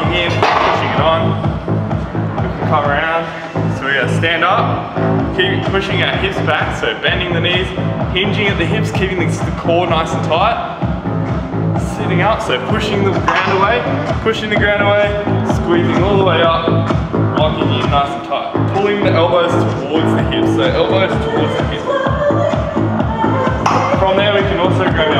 locking in, pushing it on. We can come around. So we gotta stand up, keep pushing our hips back, so bending the knees, hinging at the hips, keeping the core nice and tight. Sitting up, so pushing the ground away, pushing the ground away, squeezing all the way up, locking in nice and tight. Pulling the elbows towards the hips, so elbows towards the hips. From there we can also grab